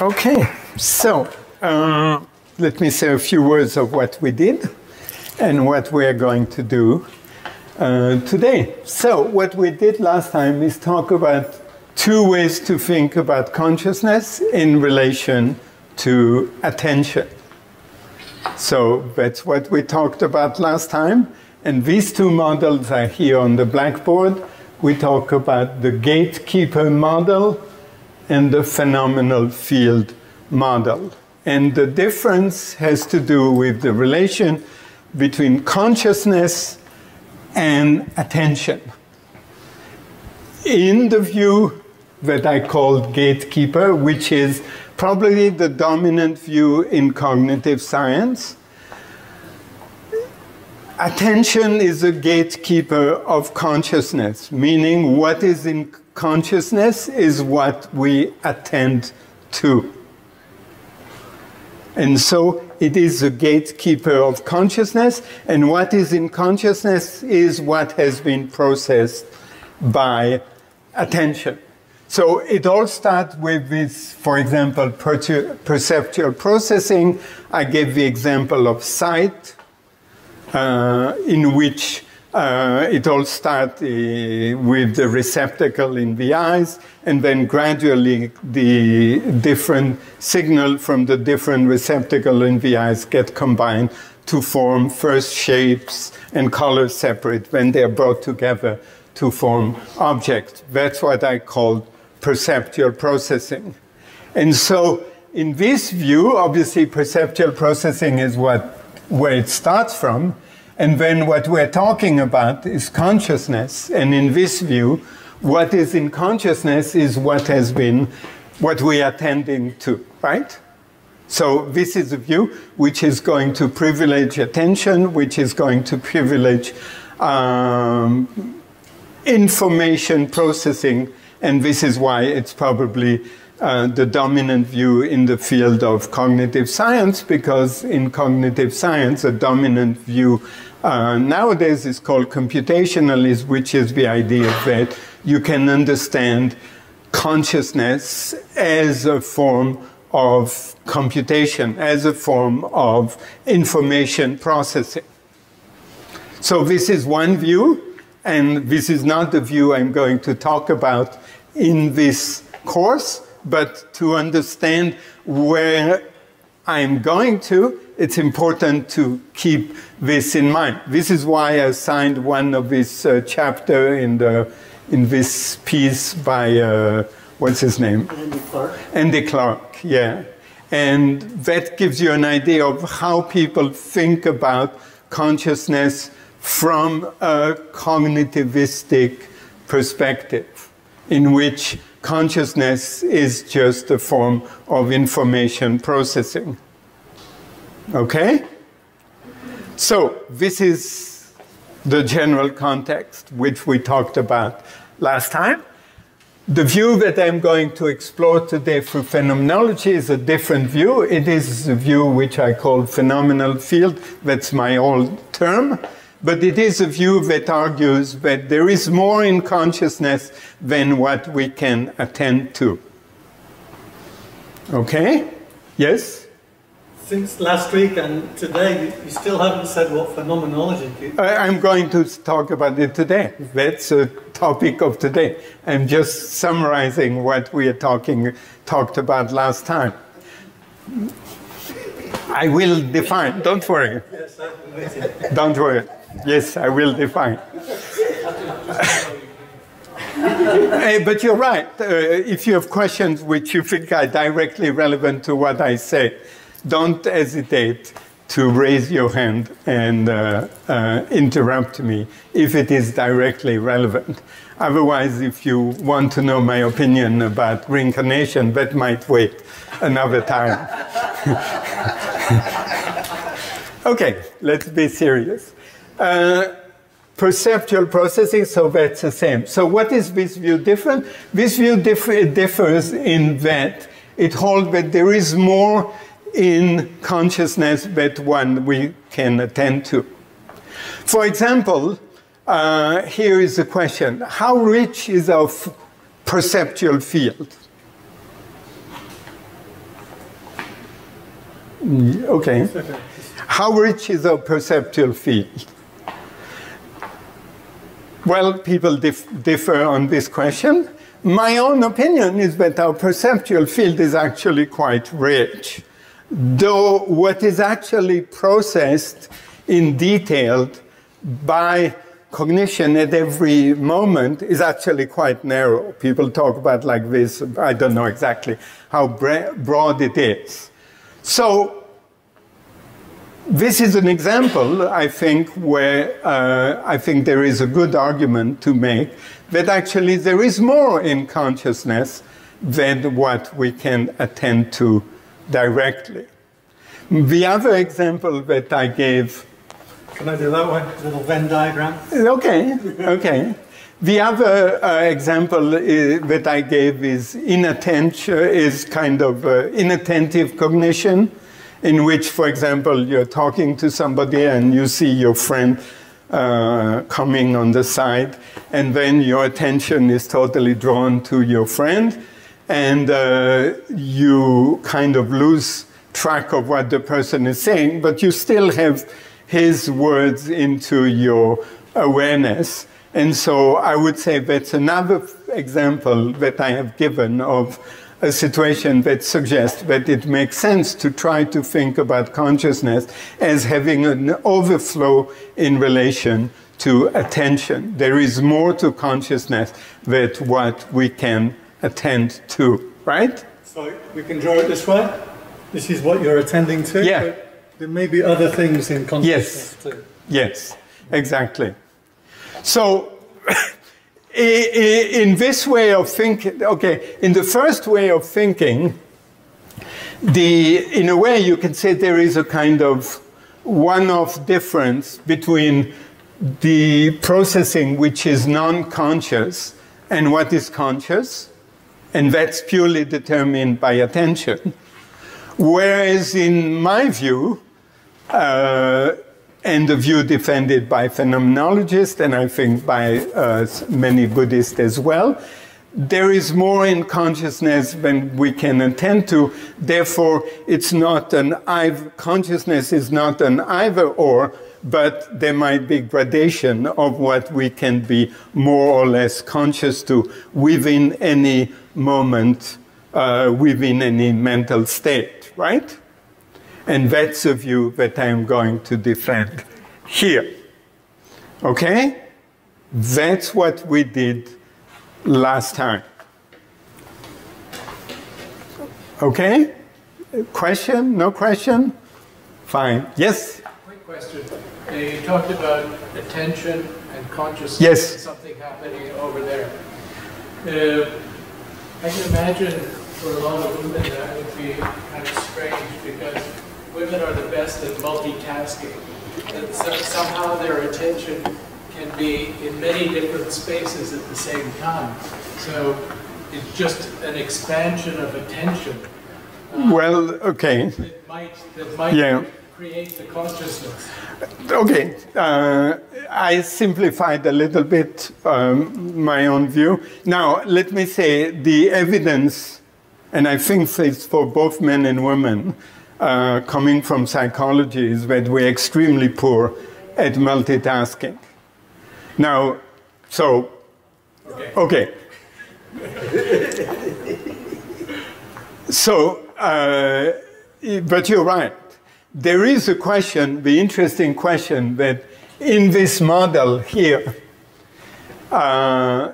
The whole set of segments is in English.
Okay, so uh, let me say a few words of what we did and what we are going to do uh, today. So, what we did last time is talk about two ways to think about consciousness in relation to attention. So, that's what we talked about last time. And these two models are here on the blackboard. We talk about the gatekeeper model and the phenomenal field model. And the difference has to do with the relation between consciousness and attention. In the view that I called gatekeeper, which is probably the dominant view in cognitive science, attention is a gatekeeper of consciousness, meaning what is in consciousness is what we attend to. And so it is the gatekeeper of consciousness, and what is in consciousness is what has been processed by attention. So it all starts with this, for example, perceptual processing. I gave the example of sight, in which uh, it all starts uh, with the receptacle in the eyes, and then gradually the different signal from the different receptacle in the eyes get combined to form first shapes and colors separate when they are brought together to form objects. That's what I call perceptual processing. And so in this view, obviously perceptual processing is what where it starts from, and then what we're talking about is consciousness. And in this view, what is in consciousness is what has been, what we are tending to, right? So this is a view which is going to privilege attention, which is going to privilege um, information processing, and this is why it's probably uh, the dominant view in the field of cognitive science, because in cognitive science, a dominant view uh, nowadays is called computationalism, which is the idea that you can understand consciousness as a form of computation, as a form of information processing. So this is one view, and this is not the view I'm going to talk about in this course, but to understand where I'm going to, it's important to keep this in mind. This is why I signed one of this uh, chapter in the in this piece by uh, what's his name? Andy Clark. Andy Clark, yeah. And that gives you an idea of how people think about consciousness from a cognitivistic perspective, in which consciousness is just a form of information processing. Okay? So, this is the general context which we talked about last time. The view that I'm going to explore today through phenomenology is a different view. It is a view which I call phenomenal field. That's my old term. But it is a view that argues that there is more in consciousness than what we can attend to. Okay? Yes? Since last week and today, you still haven't said what phenomenology is. I'm going to talk about it today. That's a topic of today. I'm just summarizing what we are talking talked about last time. I will define. Don't worry. Yes. Don't worry. Yes, I will define. But you're right. Uh, if you have questions which you think are directly relevant to what I say, don't hesitate to raise your hand and uh, uh, interrupt me if it is directly relevant. Otherwise, if you want to know my opinion about reincarnation, that might wait another time. okay, let's be serious. Uh, perceptual processing, so that's the same. So what is this view different? This view differ differs in that it holds that there is more in consciousness that one we can attend to. For example, uh, here is a question How rich is our perceptual field? Mm, okay. How rich is our perceptual field? Well, people dif differ on this question. My own opinion is that our perceptual field is actually quite rich, though what is actually processed in detail by cognition at every moment is actually quite narrow. People talk about like this, I don't know exactly how broad it is. So this is an example, I think, where uh, I think there is a good argument to make that actually there is more in consciousness than what we can attend to directly. The other example that I gave. Can I do that one? Little Venn diagram? Okay, okay. The other uh, example is, uh, that I gave is inattention, is kind of uh, inattentive cognition in which, for example, you're talking to somebody and you see your friend uh, coming on the side, and then your attention is totally drawn to your friend, and uh, you kind of lose track of what the person is saying, but you still have his words into your awareness. And so I would say that's another example that I have given of a situation that suggests that it makes sense to try to think about consciousness as having an overflow in relation to attention. There is more to consciousness than what we can attend to, right? So we can draw it this way. This is what you're attending to. Yeah. there may be other things in consciousness yes. too. Yes, exactly. So in this way of thinking, okay, in the first way of thinking, the, in a way you can say there is a kind of one-off difference between the processing which is non-conscious and what is conscious, and that's purely determined by attention. Whereas in my view, uh, and the view defended by phenomenologists and I think by uh, many Buddhists as well. There is more in consciousness than we can attend to. Therefore, it's not an either, consciousness is not an either or, but there might be gradation of what we can be more or less conscious to within any moment, uh, within any mental state, right? And that's a view that I'm going to defend here. Okay? That's what we did last time. Okay? Question? No question? Fine. Yes? Quick question. You talked about attention and consciousness. Yes. Something happening over there. Uh, I can imagine for a lot of women that would be kind of strange because women are the best at multitasking. And so somehow their attention can be in many different spaces at the same time. So it's just an expansion of attention. Uh, well, okay. That might, that might yeah. create the consciousness. Okay, uh, I simplified a little bit um, my own view. Now, let me say the evidence, and I think it's for both men and women, uh, coming from psychology is that we're extremely poor at multitasking. Now, so, okay. so, uh, but you're right. There is a question, the interesting question, that in this model here, uh,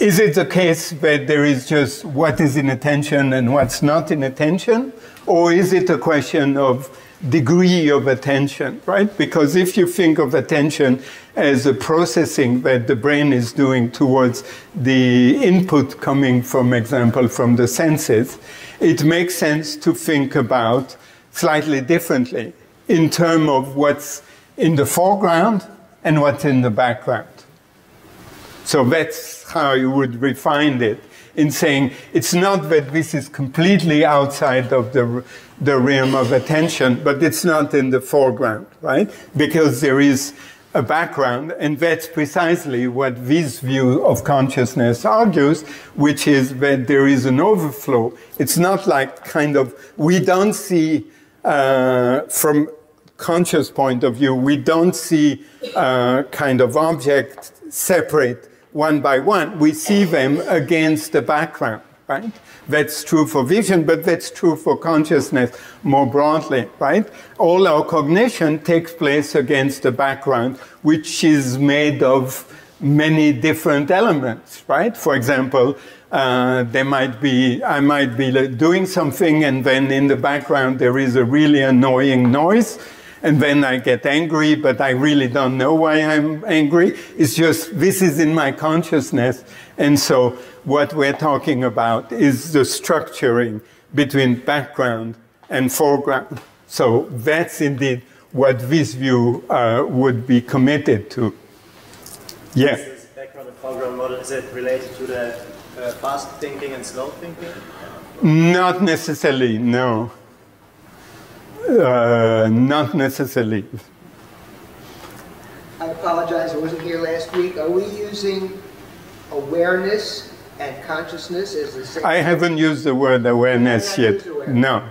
is it the case that there is just what is in attention and what's not in attention? Or is it a question of degree of attention, right? Because if you think of attention as a processing that the brain is doing towards the input coming from example from the senses, it makes sense to think about slightly differently in terms of what's in the foreground and what's in the background. So that's how you would refine it in saying it's not that this is completely outside of the, the realm of attention, but it's not in the foreground, right? Because there is a background, and that's precisely what this view of consciousness argues, which is that there is an overflow. It's not like kind of, we don't see uh, from conscious point of view, we don't see uh, kind of object separate one by one. We see them against the background, right? That's true for vision, but that's true for consciousness more broadly, right? All our cognition takes place against a background which is made of many different elements, right? For example, uh, there might be, I might be doing something and then in the background there is a really annoying noise and then I get angry, but I really don't know why I'm angry. It's just this is in my consciousness. And so what we're talking about is the structuring between background and foreground. So that's indeed what this view uh, would be committed to. Yeah. This background and foreground model, is it related to the uh, fast thinking and slow thinking? Not necessarily, no. Uh, not necessarily. I apologize, I wasn't here last week. Are we using awareness and consciousness as the same? I haven't used the word awareness yet. Awareness. No,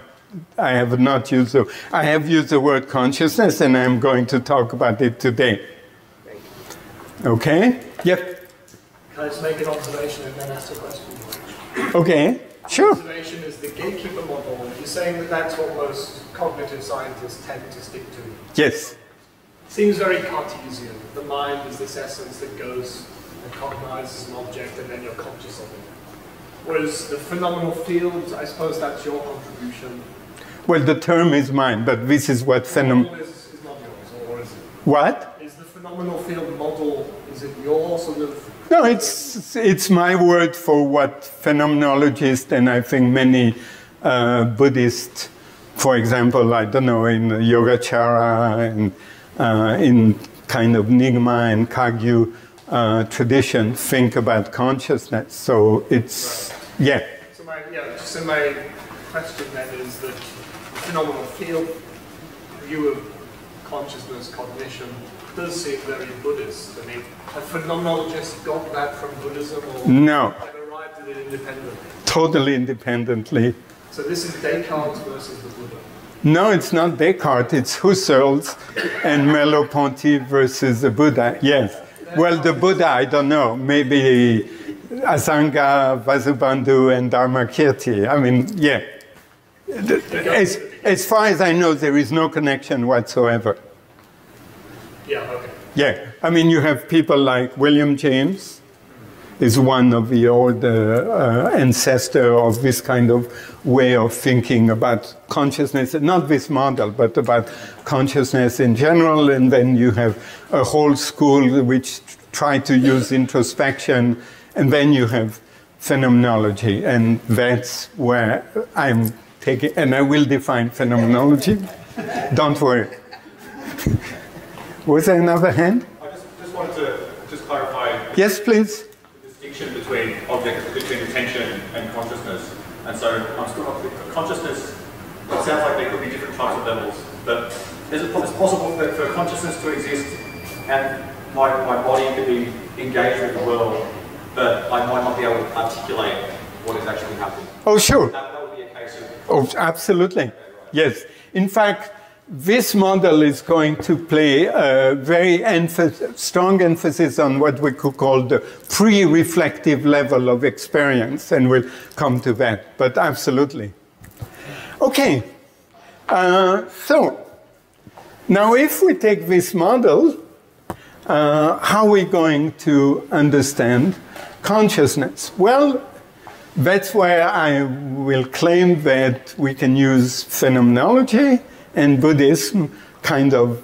I have not used the. I have used the word consciousness, and I'm going to talk about it today. Okay. Yep. Can I just make an observation and then ask a question? Okay. Sure. Observation is the gatekeeper model. You're saying that that's what most cognitive scientists tend to stick to. Yes. Seems very Cartesian. The mind is this essence that goes and cognizes an object and then you're conscious of it. Whereas the phenomenal field, I suppose that's your contribution. Well, the term is mine, but this is what phenomenal is, is not yours, or is it? What? Is the phenomenal field model, is it your sort of no, it's, it's my word for what phenomenologists and I think many uh, Buddhists, for example, I don't know, in Yogacara and uh, in kind of Nyingma and Kagyu uh, tradition, think about consciousness. So it's, yeah. So my, yeah, so my question then is that phenomenal field view of consciousness, cognition, does seem very Buddhist. I mean, have phenomenologists got that from Buddhism or no. arrived at it independently? Totally independently. So this is Descartes versus the Buddha? No, it's not Descartes, it's Husserl's and Merleau-Ponty versus the Buddha, yes. Well, the Buddha, I don't know, maybe Asanga, Vasubandhu, and Dharmakirti. I mean, yeah. As, as far as I know, there is no connection whatsoever. Yeah, okay. Yeah, I mean, you have people like William James, is one of the old uh, ancestor of this kind of way of thinking about consciousness, not this model, but about consciousness in general. And then you have a whole school which try to use introspection, and then you have phenomenology, and that's where I'm taking, and I will define phenomenology. Don't worry. Was there another hand? I just, just wanted to just clarify. Yes, please. The distinction between object, between attention and consciousness. And so I'm still not consciousness. It sounds like there could be different types of levels, but is it possible for, for consciousness to exist and my, my body could be engaged with the world, but I might not be able to articulate what is actually happening? Oh, sure. That, that would be a case of. Oh, absolutely. Yes. In fact, this model is going to play a very emph strong emphasis on what we could call the pre-reflective level of experience, and we'll come to that, but absolutely. Okay, uh, so now if we take this model, uh, how are we going to understand consciousness? Well, that's where I will claim that we can use phenomenology and Buddhism kind of,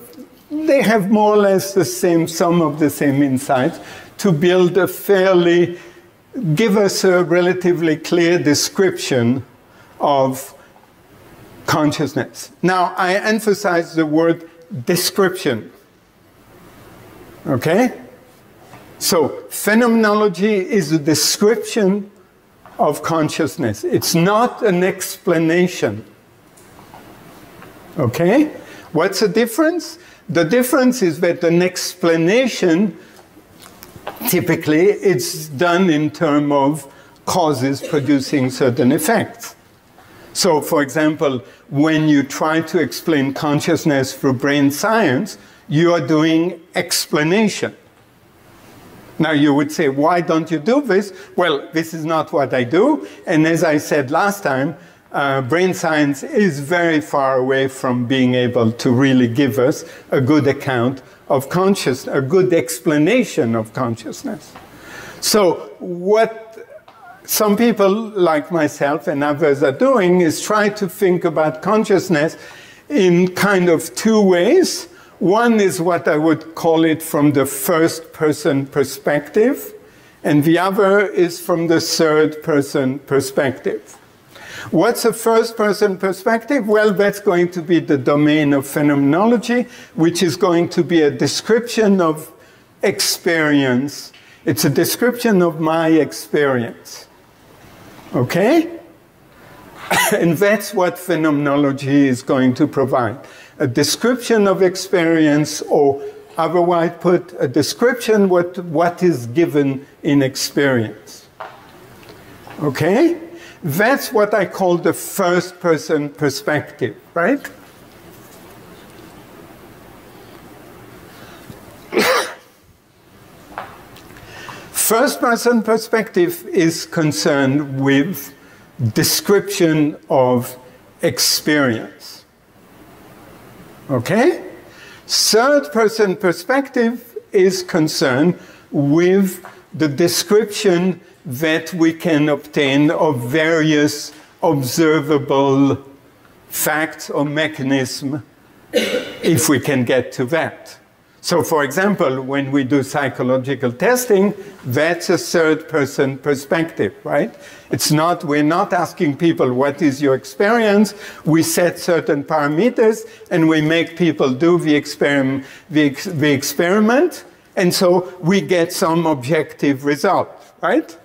they have more or less the same, some of the same insights to build a fairly, give us a relatively clear description of consciousness. Now, I emphasize the word description. Okay? So, phenomenology is a description of consciousness. It's not an explanation. Okay? What's the difference? The difference is that an explanation, typically, it's done in terms of causes producing certain effects. So, for example, when you try to explain consciousness through brain science, you are doing explanation. Now, you would say, why don't you do this? Well, this is not what I do. And as I said last time, uh, brain science is very far away from being able to really give us a good account of consciousness, a good explanation of consciousness. So, what some people, like myself and others, are doing is try to think about consciousness in kind of two ways. One is what I would call it from the first person perspective, and the other is from the third person perspective. What's a first person perspective? Well, that's going to be the domain of phenomenology, which is going to be a description of experience. It's a description of my experience. Okay? and that's what phenomenology is going to provide a description of experience, or otherwise put, a description what what is given in experience. Okay? That's what I call the first person perspective, right? first person perspective is concerned with description of experience. Okay? Third person perspective is concerned with the description that we can obtain of various observable facts or mechanism if we can get to that. So, for example, when we do psychological testing, that's a third person perspective, right? It's not, we're not asking people, what is your experience? We set certain parameters and we make people do the, experiment, the, the experiment, and so we get some objective result, right?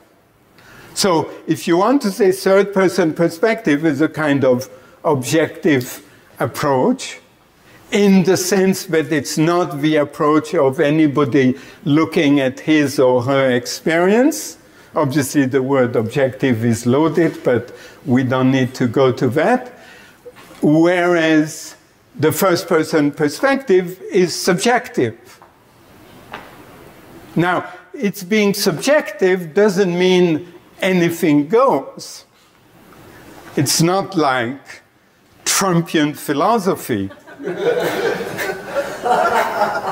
So if you want to say third person perspective is a kind of objective approach, in the sense that it's not the approach of anybody looking at his or her experience. Obviously, the word objective is loaded, but we don't need to go to that. Whereas the first person perspective is subjective. Now, it's being subjective doesn't mean anything goes. It's not like Trumpian philosophy.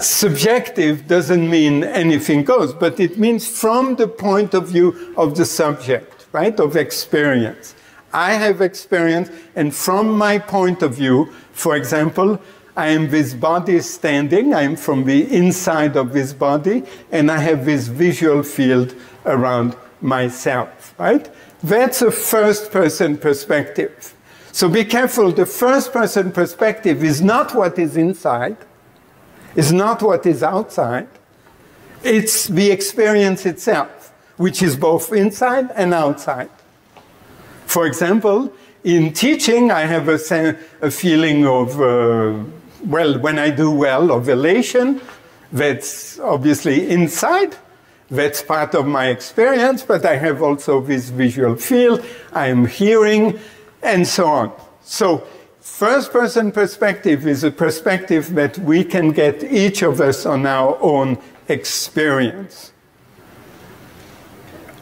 Subjective doesn't mean anything goes, but it means from the point of view of the subject, right, of experience. I have experience, and from my point of view, for example, I am this body standing, I am from the inside of this body, and I have this visual field around myself, right? That's a first person perspective. So be careful, the first person perspective is not what is inside, is not what is outside, it's the experience itself, which is both inside and outside. For example, in teaching, I have a, a feeling of, uh, well, when I do well, of elation, that's obviously inside. That's part of my experience, but I have also this visual field. I am hearing, and so on. So, first person perspective is a perspective that we can get each of us on our own experience.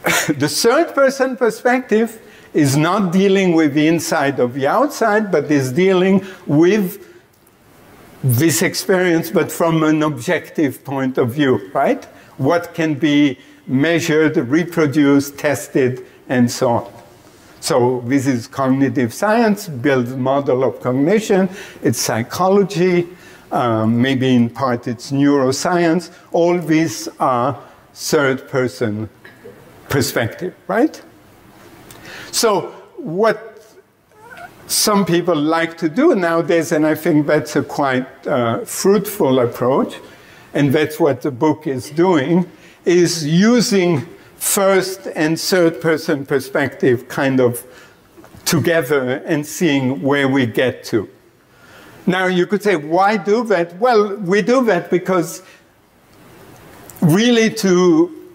the third person perspective is not dealing with the inside of the outside, but is dealing with this experience, but from an objective point of view, right? What can be measured, reproduced, tested, and so on. So this is cognitive science, builds model of cognition. It's psychology, um, maybe in part it's neuroscience. All these are third person perspective, right? So what some people like to do nowadays, and I think that's a quite uh, fruitful approach, and that's what the book is doing, is using first and third person perspective kind of together and seeing where we get to. Now you could say, why do that? Well, we do that because really to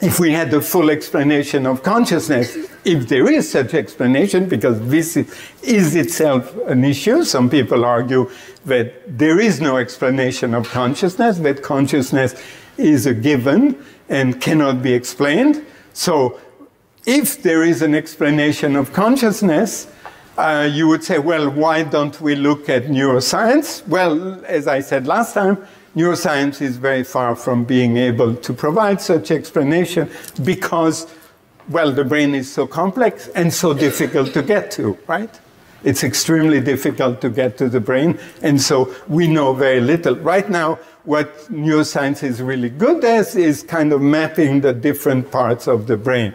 if we had the full explanation of consciousness, if there is such explanation, because this is itself an issue, some people argue that there is no explanation of consciousness, that consciousness is a given and cannot be explained. So, if there is an explanation of consciousness, uh, you would say, well, why don't we look at neuroscience? Well, as I said last time, neuroscience is very far from being able to provide such explanation because, well, the brain is so complex and so difficult to get to, right? It's extremely difficult to get to the brain, and so we know very little. Right now, what neuroscience is really good at is kind of mapping the different parts of the brain.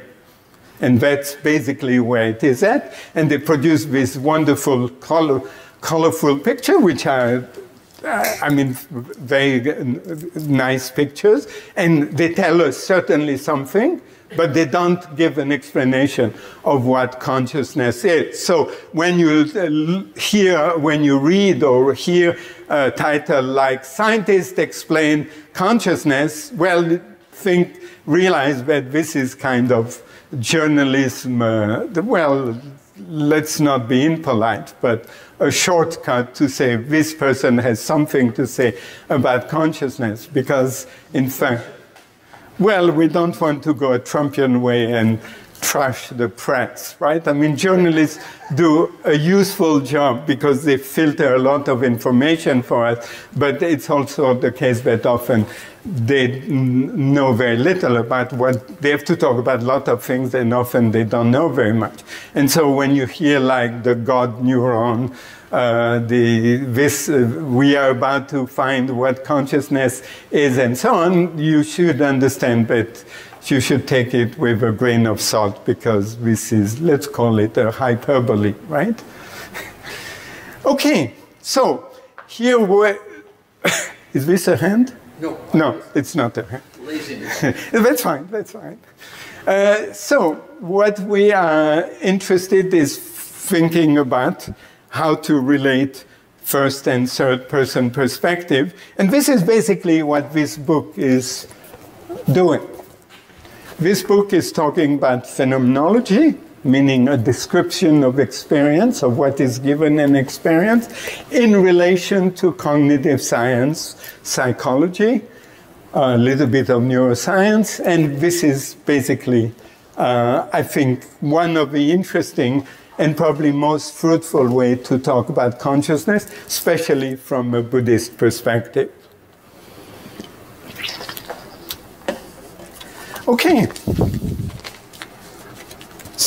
And that's basically where it is at. And they produce this wonderful, color, colorful picture, which are I mean, very nice pictures, and they tell us certainly something, but they don't give an explanation of what consciousness is. So when you hear, when you read or hear a title like "Scientists Explain Consciousness," well, think, realize that this is kind of journalism. Uh, well, let's not be impolite, but a shortcut to say this person has something to say about consciousness because, in fact, well, we don't want to go a Trumpian way and trash the press, right? I mean, journalists do a useful job because they filter a lot of information for us, but it's also the case that often they know very little about what they have to talk about a lot of things and often they don't know very much. And so when you hear like the god neuron uh, the this uh, we are about to find what consciousness is and so on you should understand that you should take it with a grain of salt because this is let's call it a hyperbole right? Okay so here we is this a hand no. No, it's not there. Laziness. that's fine, that's fine. Uh, so, what we are interested is thinking about how to relate first and third person perspective. And this is basically what this book is doing. This book is talking about phenomenology, meaning a description of experience, of what is given in experience, in relation to cognitive science, psychology, a little bit of neuroscience, and this is basically, uh, I think, one of the interesting and probably most fruitful way to talk about consciousness, especially from a Buddhist perspective. Okay.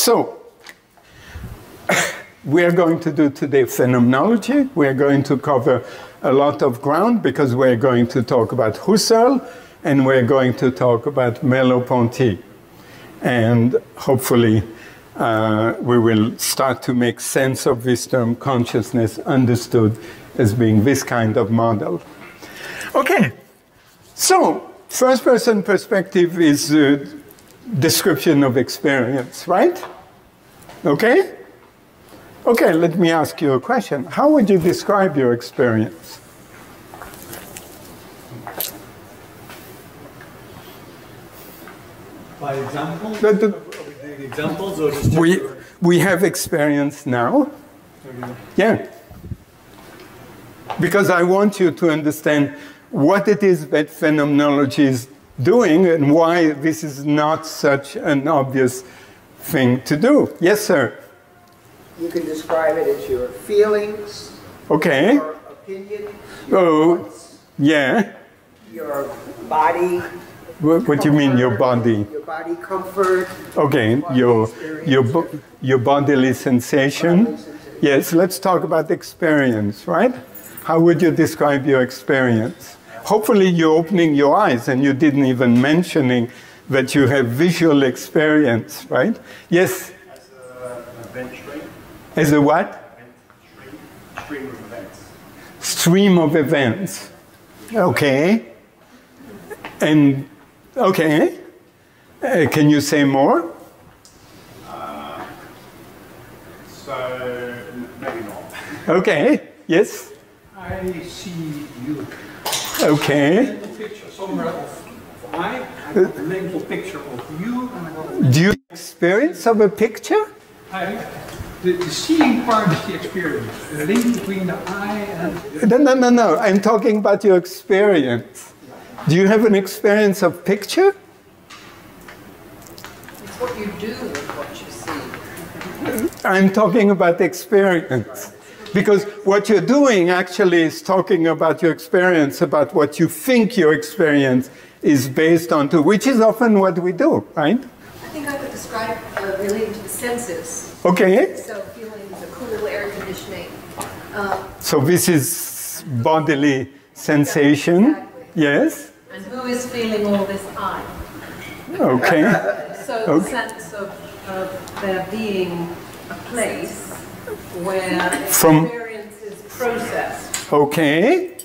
So, we are going to do today phenomenology. We are going to cover a lot of ground because we're going to talk about Husserl and we're going to talk about Merleau-Ponty. And hopefully, uh, we will start to make sense of this term consciousness understood as being this kind of model. Okay, so first person perspective is a description of experience, right? Okay? Okay, let me ask you a question. How would you describe your experience? By example? The- the- examples or just We, we have experience now. Yeah. Because I want you to understand what it is that phenomenology is doing and why this is not such an obvious thing to do. Yes, sir. You can describe it as your feelings, Okay. your opinion, your Oh, thoughts, yeah. your body. What, what do you mean, your body? Your body comfort. Okay, your, your, bo- your bodily sensation. Bodily sensation. Yes, let's talk about experience, right? How would you describe your experience? Hopefully, you're opening your eyes and you didn't even mentioning that you have visual experience, right? Yes, As a, an event stream, as a what? event stream, stream of events. Stream of events. Okay. And, okay. Uh, can you say more? So, maybe not. Okay, yes. I see you. Okay. Mental picture somewhere of I. I got a mental picture of you, and Do you experience of a picture? I, the, the seeing part is the experience. The link between the eye and The No, no, no, no. I'm talking about your experience. Do you have an experience of picture? It's what you do with what you see. I'm talking about experience. Because what you're doing actually is talking about your experience, about what you think your experience is based on, two, which is often what we do, right? I think I could describe uh, relating to the senses. Okay. So feeling the cool air conditioning. Uh, So this is bodily sensation. Exactly. Yes. And who is feeling all this I? Okay. So the sense of, of there being a place where From- experience is processed. Okay.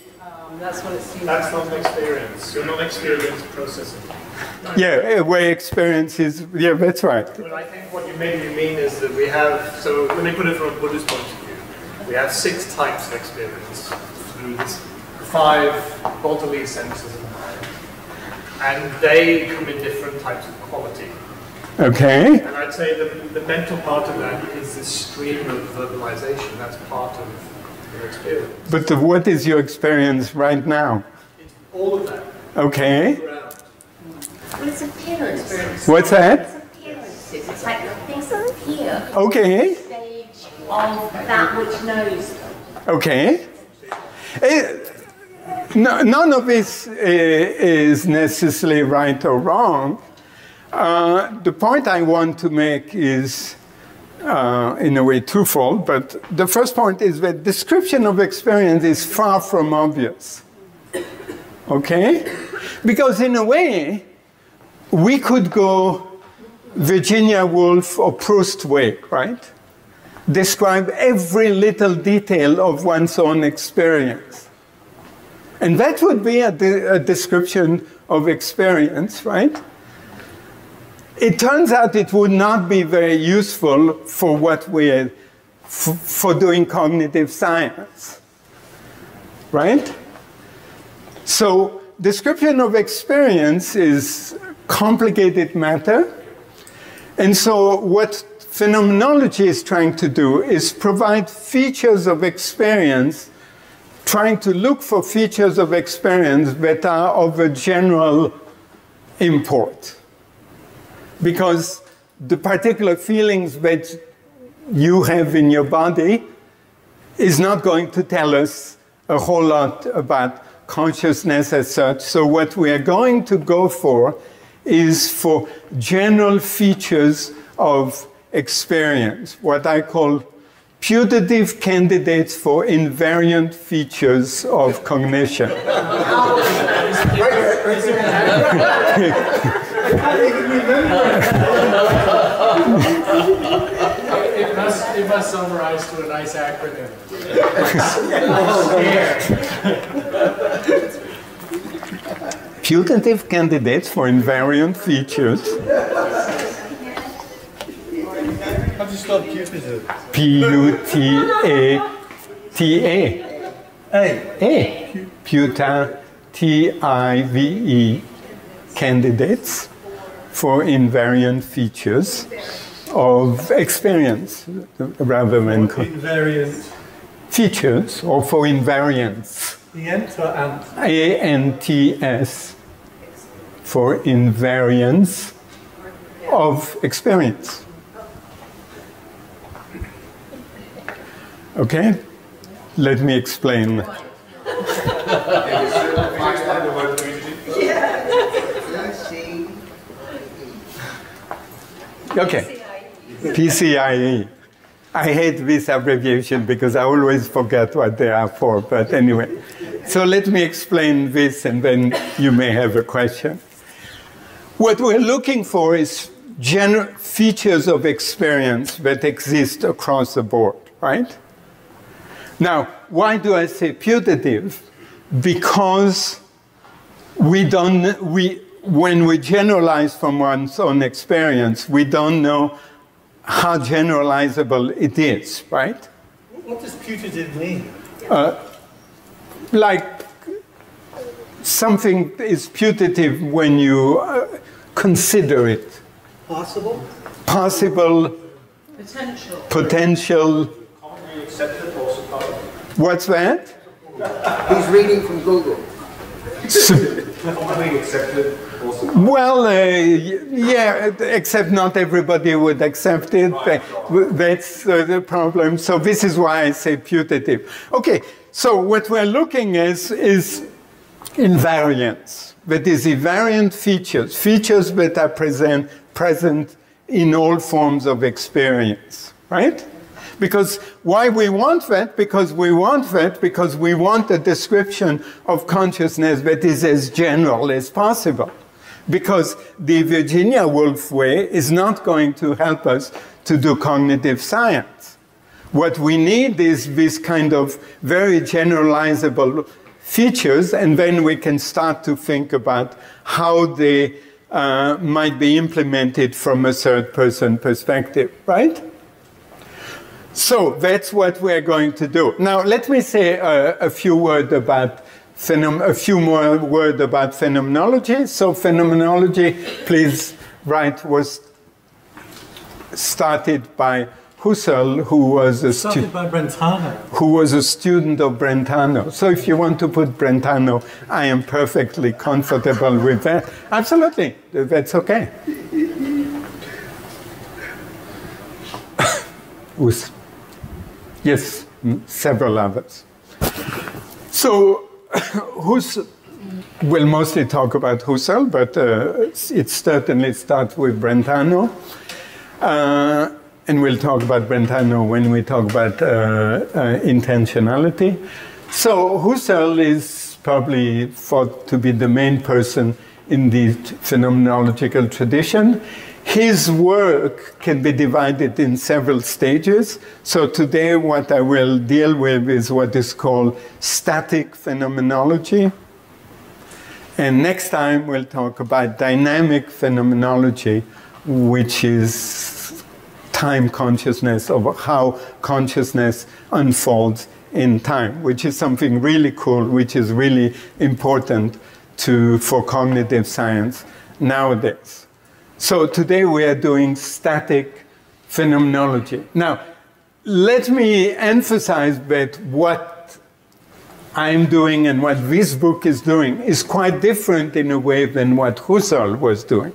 That's what it seems That's not an experience. You're not experienced processing. Yeah, where experience is. Yeah, that's right. But I think what you maybe mean is that we have, so let me put it from a Buddhist point of view. We have six types of experience through this five bodily senses of mind. And they come in different types of quality. Okay. And I'd say the, the mental part of that is this stream of verbalization. That's part of your experience. But the, what is your experience right now? It's all of that Okay. around. Well, it's appearance. What's that? It's appearances. It's like things appear. Okay. Stage of that which knows. Okay. Eh, no, none of this eh, is necessarily right or wrong. Uh, the point I want to make is, uh, in a way, twofold. But the first point is that description of experience is far from obvious. Okay? Because in a way, we could go Virginia Woolf or Proust way, right? describe every little detail of one's own experience. And that would be a, de- a description of experience, right? It turns out it would not be very useful for what we for doing cognitive science, right? So, description of experience is complicated matter. And so, what phenomenology is trying to do is provide features of experience, trying to look for features of experience that are of a general import. Because the particular feelings that you have in your body is not going to tell us a whole lot about consciousness as such. So, what we are going to go for is for general features of experience, what I call putative candidates for invariant features of cognition. It must, it must summarize to a nice acronym. putative candidates for invariant features. How do you spell putative? P U T A T A. A. A. Puta T I V E candidates for invariant features of experience rather than co- Invariant. features or for invariants. The ant or ant? A N T S for invariance of experience. Okay? Let me explain. Okay. PCIe. I hate this abbreviation because I always forget what they are for, but anyway. So let me explain this and then you may have a question. What we're looking for is features of experience that exist across the board, right? Now, why do I say putative? Because we don't, we, when we generalize from one's own experience, we don't know how generalizable it is, right? What does putative mean? like something is putative when you uh, consider it. Possible? Possible, Potential. potential. Commonly accepted or supposed? What's that? He's reading from Google. Commonly accepted or supposed? Well, uh, yeah, except not everybody would accept it. That's uh, the problem. So this is why I say putative. Okay, so what we're looking at is invariants. That is invariant features, features that are present, present in all forms of experience, right? Because why we want that? Because we want that because we want a description of consciousness that is as general as possible. Because the Virginia Woolf way is not going to help us to do cognitive science. What we need is this kind of very generalizable features, and then we can start to think about how they uh, might be implemented from a third person perspective, right? So that's what we're going to do. Now, let me say uh, a few words about a few more words about phenomenology. So, phenomenology, please write, was started by Husserl, who was a Started student by Brentano. who was a student of Brentano. So if you want to put Brentano, I am perfectly comfortable with that. Absolutely, that's okay. Yes, several others. So Hus will mostly talk about Husserl, but uh, it certainly starts with Brentano. Uh, and we'll talk about Brentano when we talk about uh, uh, intentionality. So Husserl is probably thought to be the main person in the phenomenological tradition. His work can be divided in several stages. So today what I will deal with is what is called static phenomenology. And next time we'll talk about dynamic phenomenology, which is time consciousness of how consciousness unfolds in time, which is something really cool, which is really important to, for cognitive science nowadays. So today we are doing static phenomenology. Now, let me emphasize that what I'm doing and what this book is doing is quite different in a way than what Husserl was doing.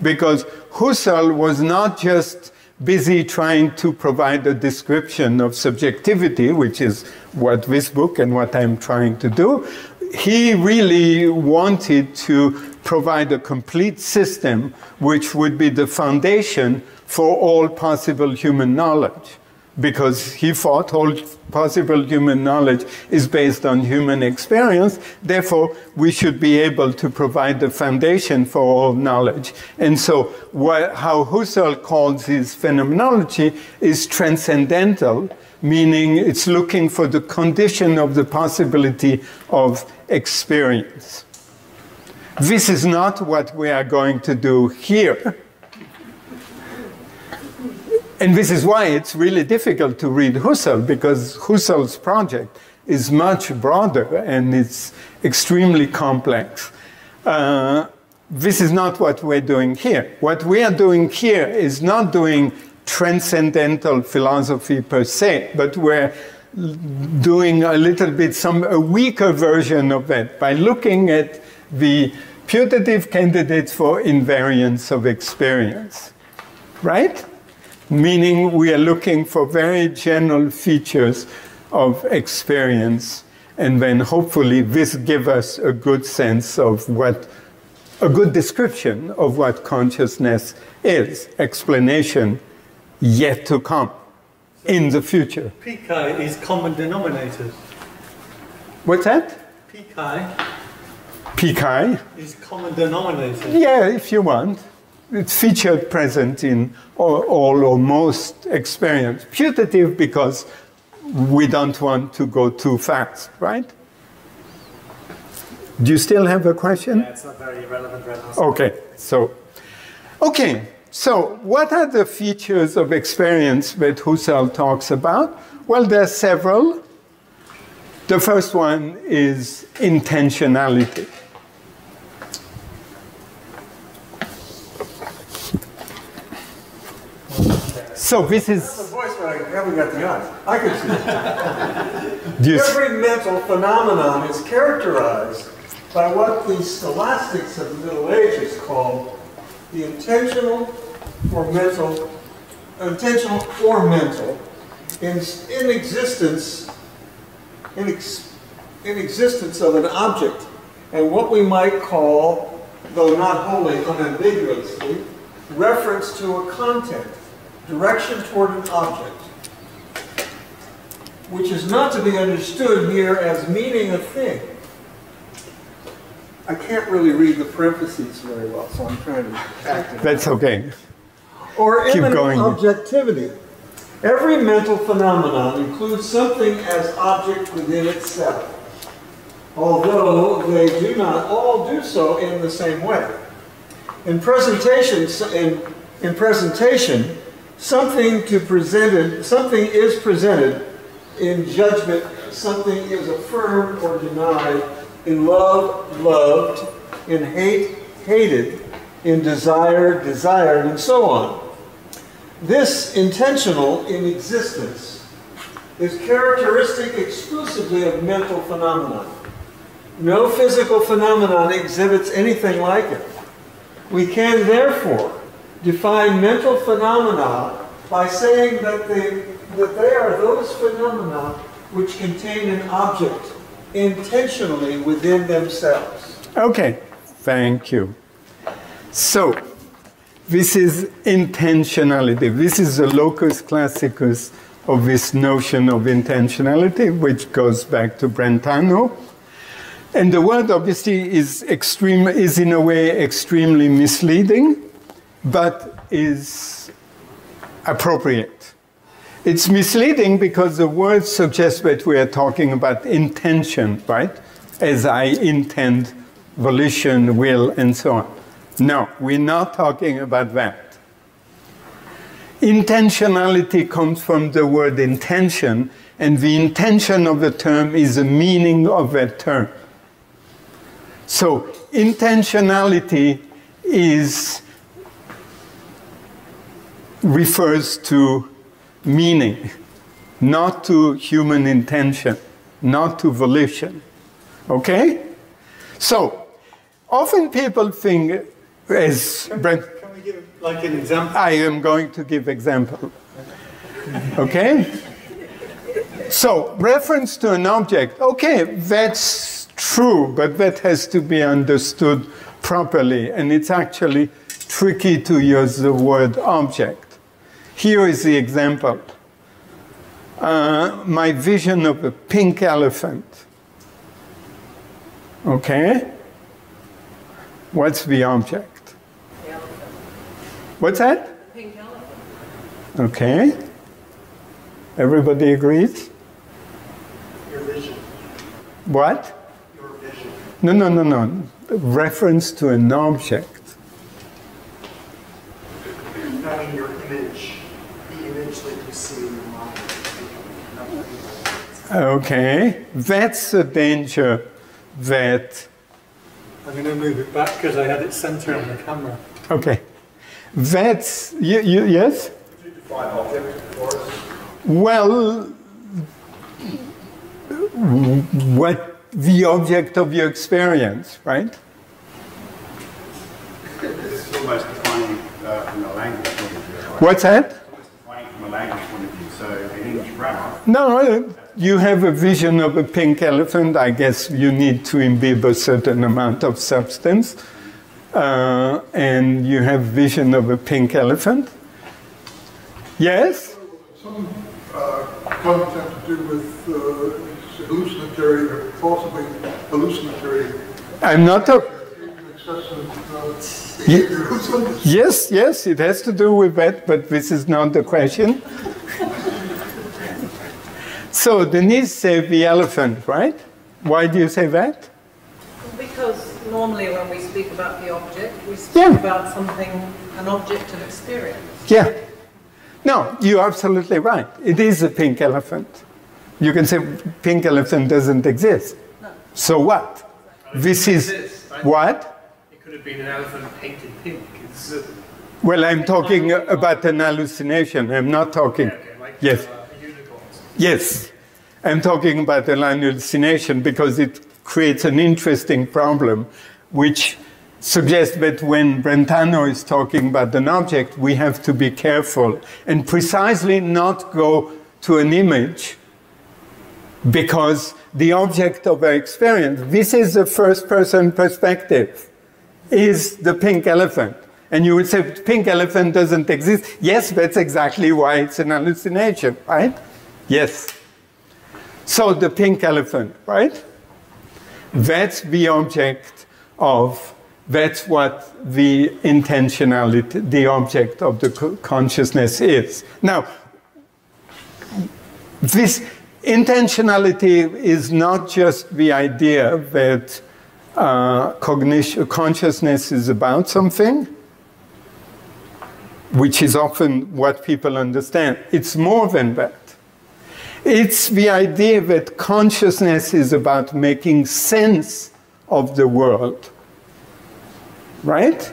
Because Husserl was not just busy trying to provide a description of subjectivity, which is what this book and what I'm trying to do. He really wanted to provide a complete system which would be the foundation for all possible human knowledge because he thought all possible human knowledge is based on human experience. Therefore, we should be able to provide the foundation for all knowledge. And so, what, how Husserl calls his phenomenology is transcendental, meaning it's looking for the condition of the possibility of experience. This is not what we are going to do here. And this is why it's really difficult to read Husserl, because Husserl's project is much broader and it's extremely complex. Uh, this is not what we're doing here. What we are doing here is not doing transcendental philosophy per se, but we're doing a little bit some a weaker version of that by looking at the putative candidates for invariance of experience, right? meaning we are looking for very general features of experience and then hopefully this give us a good sense of what a good description of what consciousness is explanation yet to come in the future PK is common denominators. what's that PK pki is common denominators. yeah if you want it's featured present in all, all or most experience. Putative because we don't want to go too fast, right? Do you still have a question? Yeah, it's not very relevant right now. Okay, so, okay, so what are the features of experience that Husserl talks about? Well, there are several. The first one is intentionality. So this The is voice, but I haven't got the eyes. I can see it. Every mental phenomenon is characterized by what the scholastics of the Middle Ages called the intentional or mental, intentional or mental, in, in existence, in, ex, in existence of an object, and what we might call, though not wholly unambiguously, reference to a content, direction toward an object which is not to be understood here as meaning a thing. I can't really read the parentheses very well, so I'm trying to act it. that's okay. Or Keep going. objectivity. Every mental phenomenon includes something as object within itself, although they do not all do so in the same way. In presentation, in, in presentation, something to presented, something is presented. In judgment, something is affirmed or denied. In love, loved. In hate, hated. In desire, desired, and so on. This intentional in existence is characteristic exclusively of mental phenomena. No physical phenomenon exhibits anything like it. We can therefore define mental phenomena by saying that they, that they are those phenomena which contain an object intentionally within themselves. Okay, thank you. So, this is intentionality. This is the locus classicus of this notion of intentionality, which goes back to Brentano. And the word obviously is extreme, is in a way extremely misleading, but is appropriate. It's misleading because the word suggests that we are talking about intention, right? As I intend, volition, will, and so on. No, we're not talking about that. Intentionality comes from the word intention, and the intention of the term is the meaning of that term. So, intentionality is refers to meaning, not to human intention, not to volition. Okay? So, often people think, as Brent, Can we give like an example? I am going to give example. Okay? So, reference to an object, okay, that's true, but that has to be understood properly, and it's actually tricky to use the word object. Here is the example. Uh, my vision of a pink elephant. Okay? What's the object? What's that? Pink elephant. Okay. Everybody agrees? Your vision. What? Your vision. No, no, no, no. Reference to an object. Not in your image. The image that you see in your mind. Okay. That's the danger that. I'm going to move it back because I had it centered on the camera. Okay. That's. You, you, yes? Could you define object for us? Well, what the object of your experience, right? It's almost defining uh, from a language point of view. right? What's that? It's defining from a language point of view. So in English grammar, No, you have a vision of a pink elephant. I guess you need to imbibe a certain amount of substance. Uh, and you have vision of a pink elephant. Yes? Some uh, comments have to do with uh, hallucinatory or possibly hallucinatory I'm not a. uh, Ye- behavior of some Yes, yes, it has to do with that, but this is not the question. So Denise said the elephant, right? Why do you say that? Because normally when we speak about the object, we speak Yeah. about something, an object of experience. Yeah. No, you're absolutely right. It is a pink elephant. You can say pink elephant doesn't exist. No. So what? This is what? It could have been an elephant painted pink. It's, uh, Well, I'm talking about an hallucination. I'm not talking. Yes. Yes. I'm talking about an hallucination because it creates an interesting problem, which suggests that when Brentano is talking about an object, we have to be careful and precisely not go to an image because the object of our experience, this is the first person perspective, is the pink elephant. And you would say, pink elephant doesn't exist. Yes, that's exactly why it's an hallucination, right? Yes. So the pink elephant, right? That's the object of, that's what the intentionality, the object of the consciousness is. Now, this intentionality is not just the idea that uh, cognition, consciousness is about something, which is often what people understand. It's more than that. It's the idea that consciousness is about making sense of the world. Right?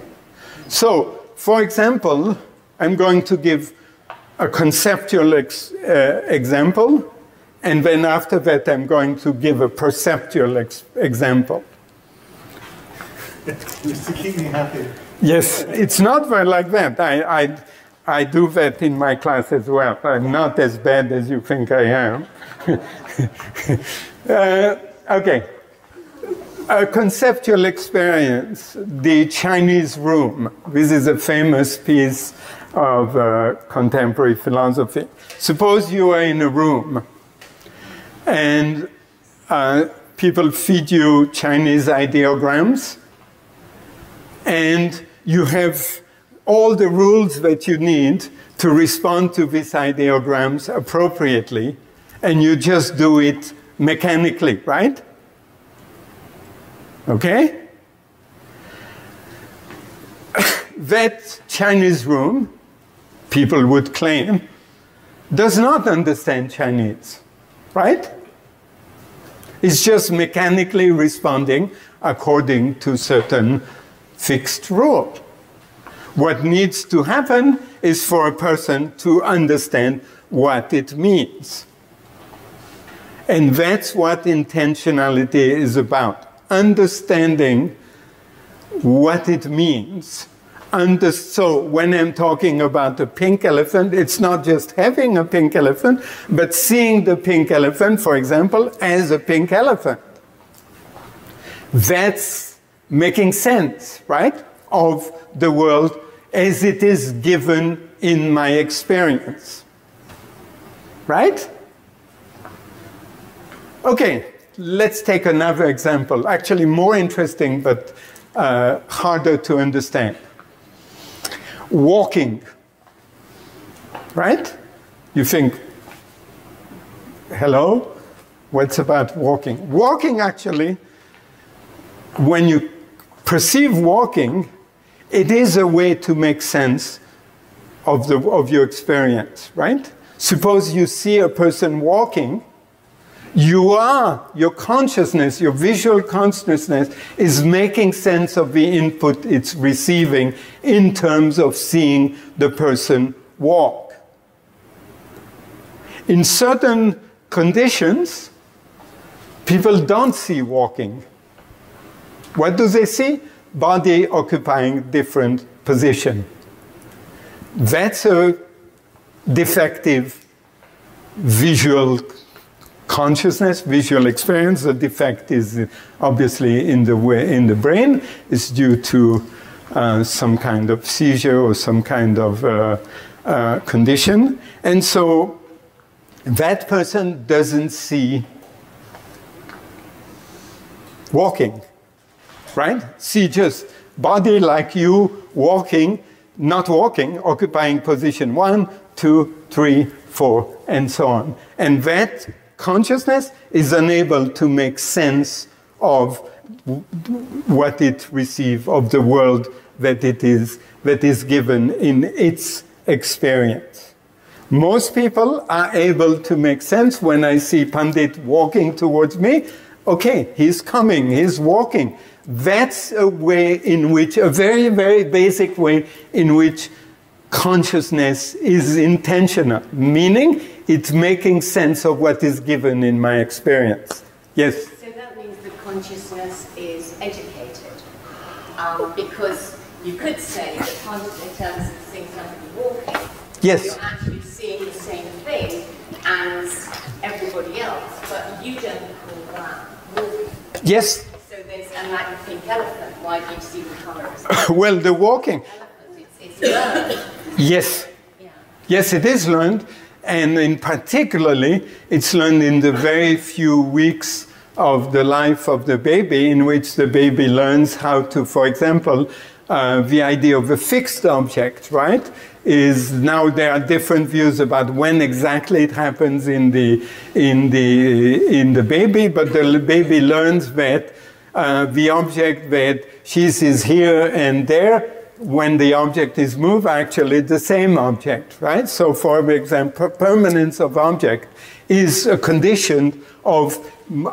So, for example, I'm going to give a conceptual ex uh, example, and then after that, I'm going to give a perceptual ex example. Just to keep me happy. Yes, it's not very like that. I, I, I do that in my class as well. I'm not as bad as you think I am. uh, okay. A conceptual experience, the Chinese room. This is a famous piece of uh, contemporary philosophy. Suppose you are in a room and uh, people feed you Chinese ideograms and you have all the rules that you need to respond to these ideograms appropriately, and you just do it mechanically, right? Okay? that Chinese room, people would claim, does not understand Chinese, right? It's just mechanically responding according to certain fixed rule. What needs to happen is for a person to understand what it means. And that's what intentionality is about understanding what it means. Under, so, when I'm talking about a pink elephant, it's not just having a pink elephant, but seeing the pink elephant, for example, as a pink elephant. That's making sense, right, of the world as it is given in my experience. Right? Okay, let's take another example. Actually, more interesting, but uh, harder to understand. Walking. Right? You think, hello? What's about walking? Walking, actually, when you perceive walking, it is a way to make sense of, the, of your experience, right? Suppose you see a person walking, you are, your consciousness, your visual consciousness is making sense of the input it's receiving in terms of seeing the person walk. In certain conditions, people don't see walking. What do they see? Body occupying different position. That's a defective visual consciousness, visual experience. The defect is obviously in the way, in the brain. It's due to uh, some kind of seizure or some kind of uh, uh, condition, and so that person doesn't see walking, right? See just body like you walking, not walking, occupying position one, two, three, four, and so on. And that consciousness is unable to make sense of what it receives, of the world that it is, that is given in its experience. Most people are able to make sense when I see Pandit walking towards me. Okay, he's coming, he's walking. That's a way in which, a very, very basic way in which consciousness is intentional, meaning it's making sense of what is given in my experience. Yes? So that means that consciousness is educated. Um, because you could say that consciousness terms of things like walking, Yes. you're actually seeing the same thing as everybody else, but you don't call that walking. Yes. So there's, and like the pink elephant, why do you see the colours? well, the walking. It's learned. Yes. Yes, it is learned, and in particularly, it's learned in the very few weeks of the life of the baby, in which the baby learns how to, for example, uh, the idea of a fixed object, right? Is now there are different views about when exactly it happens in the in the in the baby, but the baby learns that uh, the object that she sees here and there when the object is moved, actually the same object, right? So, for example, permanence of object is a condition of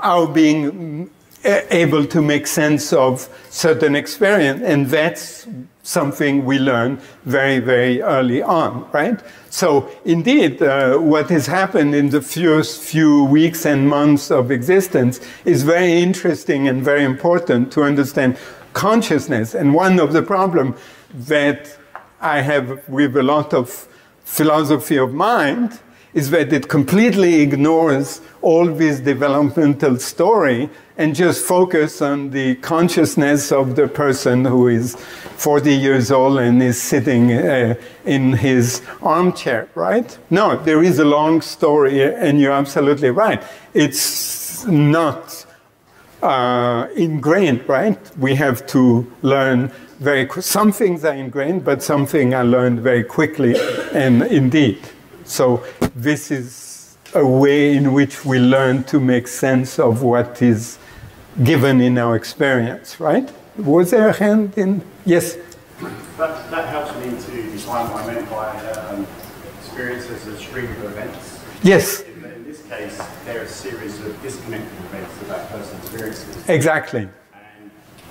our being able to make sense of certain experience, and that's something we learn very, very early on, right? So, indeed, uh, what has happened in the first few weeks and months of existence is very interesting and very important to understand consciousness. And one of the problems that I have with a lot of philosophy of mind is that it completely ignores all this developmental story and just focus on the consciousness of the person who is 40 years old and is sitting uh, in his armchair, right? No, there is a long story, and you're absolutely right. It's not uh, ingrained, right? We have to learn very some things are ingrained, but some things are learned very quickly and indeed. So this is a way in which we learn to make sense of what is given in our experience, right? Was there a hand in? Yes. That, that helps me to define what I meant by um, experience as a stream of events. Yes. In, in this case, there are a series of disconnected events that that person experiences. Exactly.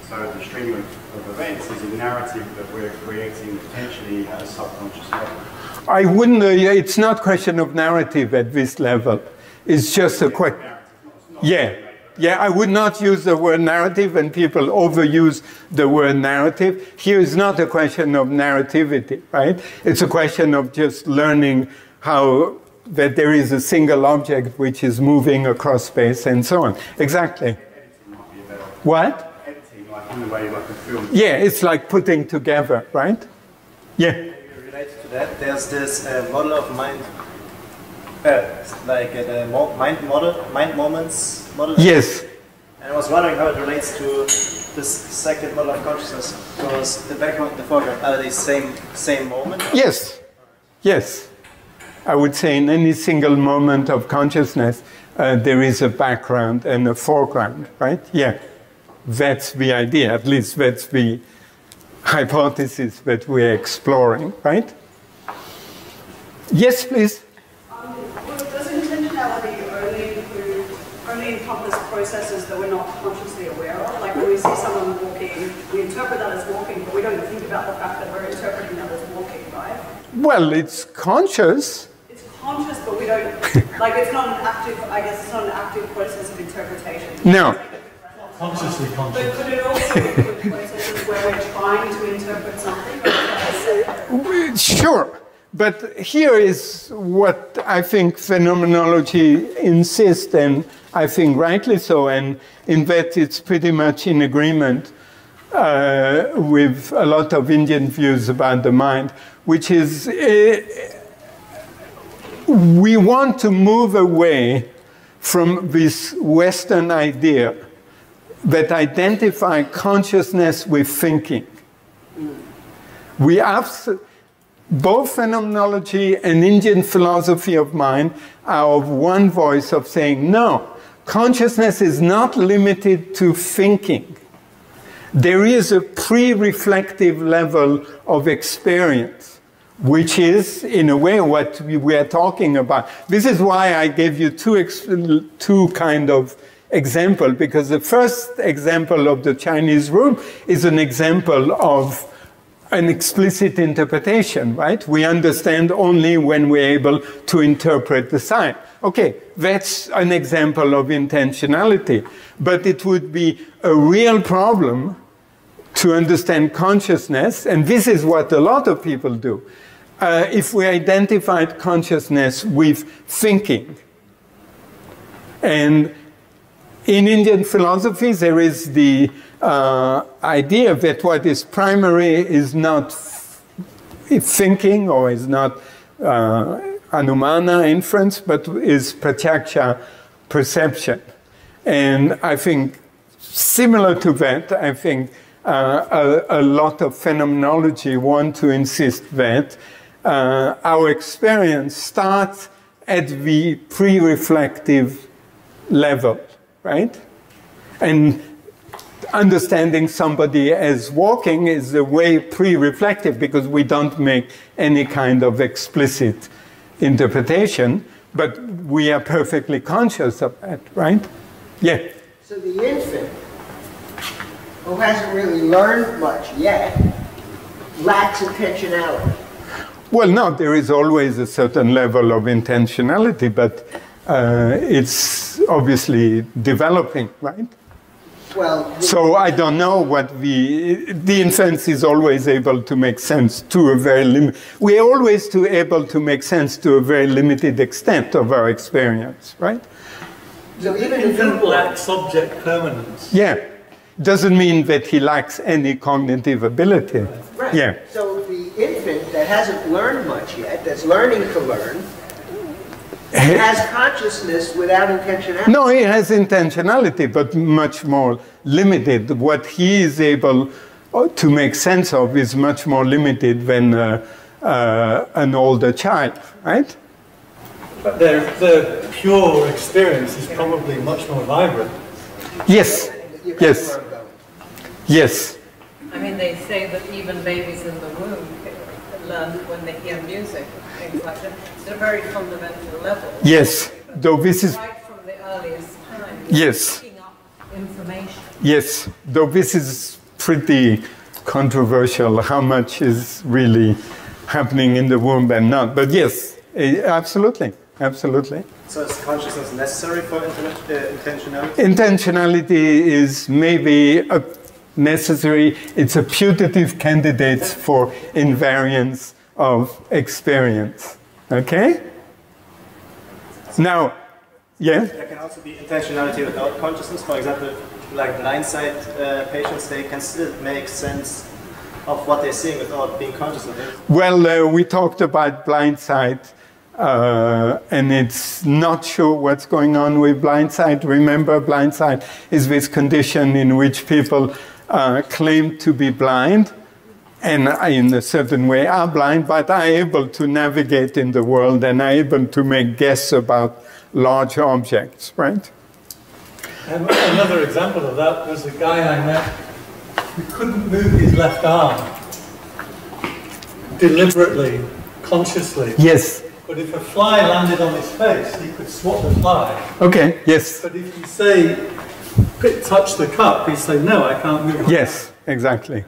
So the stream of, of, events is a narrative that we're creating potentially at a subconscious level. I wouldn't, uh, it's not question of narrative at this level. It's just a question. Yeah. Yeah, I would not use the word narrative, and people overuse the word narrative. Here is not a question of narrativity, right? It's a question of just learning how that there is a single object which is moving across space and so on. Exactly. What? Yeah, it's like putting together, right? Yeah. Related to that, there's this uh, model of mind, uh, like uh, the mo mind model, mind moments model. Yes. And I was wondering how it relates to this second model of consciousness, because the background and the foreground are they same same moment? Yes. Yes. I would say in any single moment of consciousness, uh, there is a background and a foreground, right? Yeah. That's the idea, at least that's the hypothesis that we're exploring, right? Yes, please. Um, does intentionality only include, only encompass processes that we're not consciously aware of? Like when we see someone walking, we interpret that as walking, but we don't think about the fact that we're interpreting that as walking, right? Well, it's conscious. It's conscious, but we don't, like it's not an active, I guess it's not an active process of interpretation. No. Consciously But could it also include processes where we're trying to interpret something? Sure. But here is what I think phenomenology insists, and I think rightly so, and in that it's pretty much in agreement uh, with a lot of Indian views about the mind, which is uh, we want to move away from this Western idea that identify consciousness with thinking. We both phenomenology and Indian philosophy of mind are of one voice of saying, no, consciousness is not limited to thinking. There is a pre reflective level of experience which is, in a way, what we, we are talking about. This is why I gave you two, two kind of example, because the first example of the Chinese room is an example of an explicit interpretation, right? We understand only when we're able to interpret the sign. Okay, that's an example of intentionality, but it would be a real problem to understand consciousness, and this is what a lot of people do. Uh, if we identified consciousness with thinking, and in Indian philosophy, there is the uh, idea that what is primary is not thinking or is not uh, anumana, inference, but is pratyaksha, perception. And I think, similar to that, I think uh, a, a, lot of phenomenology want to insist that uh, our experience starts at the pre reflective level, right? And understanding somebody as walking is a way pre-reflective because we don't make any kind of explicit interpretation, but we are perfectly conscious of that, right? Yeah. So the infant, who hasn't really learned much yet, lacks intentionality. Well, no, there is always a certain level of intentionality, but uh, it's obviously developing, right? Well, so I don't know what the the infant is always able to make sense to a very lim- we're always to able to make sense to a very limited extent of our experience, right? So even if infant lacks object permanence. Yeah, doesn't mean that he lacks any cognitive ability. Right. Yeah. So the infant that hasn't learned much yet, that's learning to learn, has consciousness without intentionality. No, he has intentionality, but much more limited. What he is able uh, to make sense of is much more limited than uh, uh, an older child, right? But their, their pure experience is probably much more vibrant. Yes, yes, yes. I mean, they say that even babies in the womb learn when they hear music, things like that. It's a very fundamental level. Yes, though this is right from the earliest time. Yes. Picking up information. Yes, though this is pretty controversial how much is really happening in the womb and not. But yes, absolutely, absolutely. So is consciousness necessary for uh, intentionality? Intentionality is maybe a necessary, it's a putative candidate for invariance of experience. Okay? Now, yeah? There can also be intentionality without consciousness. For example, like blindsight uh, patients, they can still make sense of what they're seeing without being conscious of it. Well, uh, we talked about blindsight, uh, and it's not sure what's going on with blindsight. Remember, blindsight is this condition in which people uh, claim to be blind, and in a certain way are blind, but are able to navigate in the world and are able to make guess about large objects, right? And another example of that was a guy I met who couldn't move his left arm deliberately, consciously. Yes. But if a fly landed on his face, he could swat the fly. Okay, yes. But if you say, touch the cup, he'd say, no, I can't move my Yes, exactly.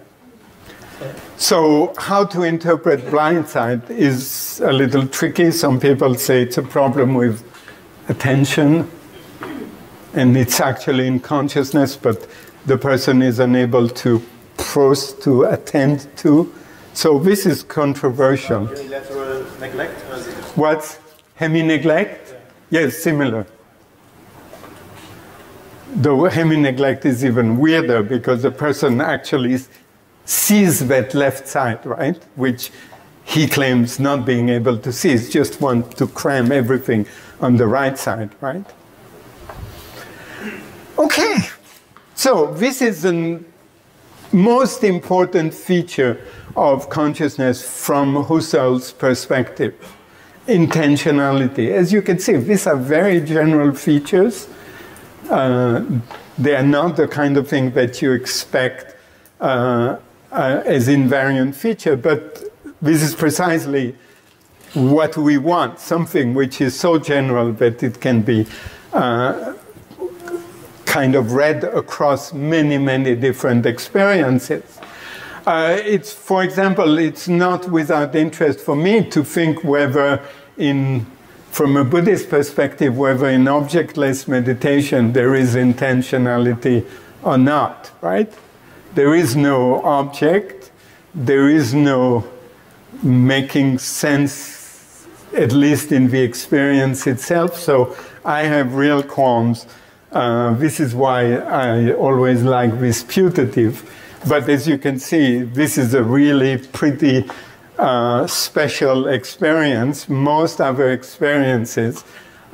So, how to interpret blindsight is a little tricky. Some people say it's a problem with attention, and it's actually in consciousness, but the person is unable to pros to attend to. So, this is controversial. Unilateral neglect? Or is it What? Hemi neglect? Yes, similar. The hemi neglect is even weirder because the person actually sees that left side, right? Which he claims not being able to see. He just want to cram everything on the right side, right? Okay, so this is the most important feature of consciousness from Husserl's perspective intentionality. As you can see, these are very general features. Uh, they are not the kind of thing that you expect uh, uh, as invariant feature, but This is precisely what we want, something which is so general that it can be uh, kind of read across many, many different experiences. Uh, it's, for example, it's not without interest for me to think whether in from a Buddhist perspective, whether in objectless meditation there is intentionality or not, right? There is no object, there is no making sense, at least in the experience itself. So I have real qualms. Uh, this is why I always like this putative. But as you can see, this is a really pretty uh, special experience. Most other experiences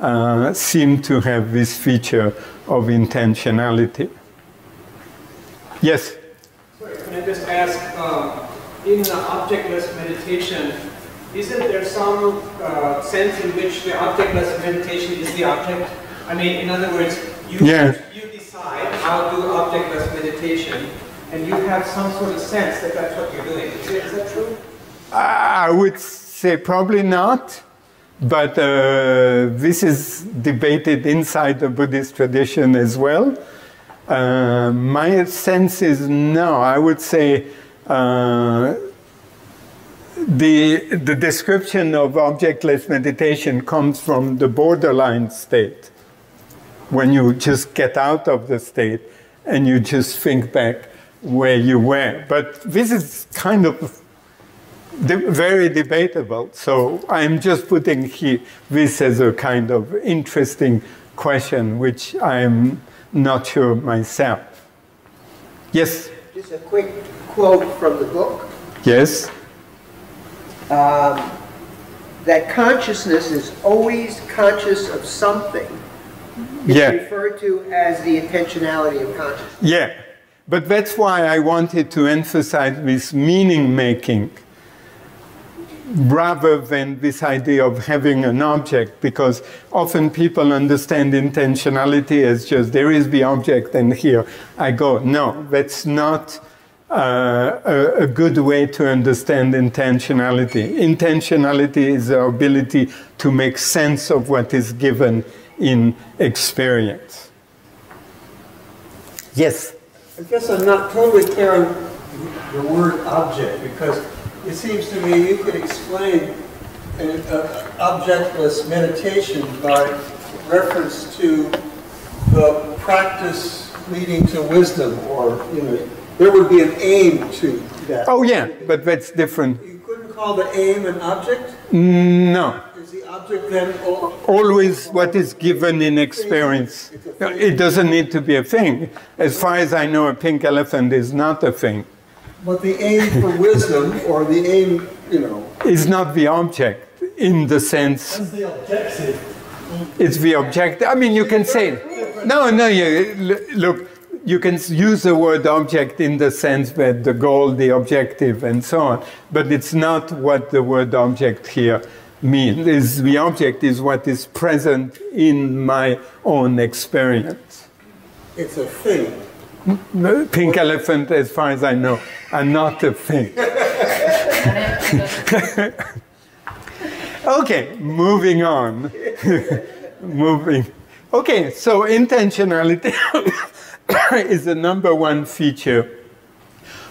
uh, seem to have this feature of intentionality. Yes? Sorry, can I just ask, um, in objectless meditation, isn't there some uh, sense in which the objectless meditation is the object? I mean, in other words, you, yeah. you decide how to do objectless meditation, and you have some sort of sense that that's what you're doing. Is, it, is that true? I would say probably not, but uh, this is debated inside the Buddhist tradition as well. Uh, my sense is no. I would say uh, the, the description of objectless meditation comes from the borderline state, when you just get out of the state and you just think back where you were. But this is kind of very debatable. So I'm just putting here, this as a kind of interesting question, which I'm not sure myself. Yes? Just a quick quote from the book. Yes? Um, that consciousness is always conscious of something. It's yeah. referred to as the intentionality of consciousness. Yeah. But that's why I wanted to emphasize this meaning making rather than this idea of having an object, because often people understand intentionality as just there is the object and here I go. No, that's not uh, a, a, good way to understand intentionality. Intentionality is the ability to make sense of what is given in experience. Yes? I guess I'm not totally clear on the word object because it seems to me you could explain an uh, objectless meditation by reference to the practice leading to wisdom or, you know, there would be an aim to that. Oh yeah, but that's different. You couldn't call the aim an object? Mm, no. Is the object then always what is given in experience? It doesn't need to be a thing. As far as I know, a pink elephant is not a thing. But the aim for wisdom, or the aim, you know. Is not the object in the sense. That's the objective. It's the object. I mean, you can say. No, no, you, look, you can use the word object in the sense that the goal, the objective, and so on. But it's not what the word object here means. Is the object is what is present in my own experience. It's a thing. Pink elephant, as far as I know, are not a thing. okay, moving on. moving. Okay, so intentionality is the number one feature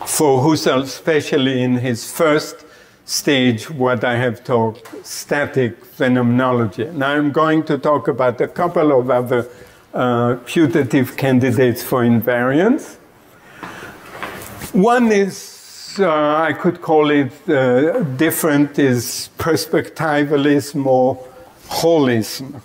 for Husserl, especially in his first stage, what I have talked, static phenomenology. Now I'm going to talk about a couple of other uh, putative candidates for invariance. One is, uh, I could call it uh, different, is perspectivalism or holism.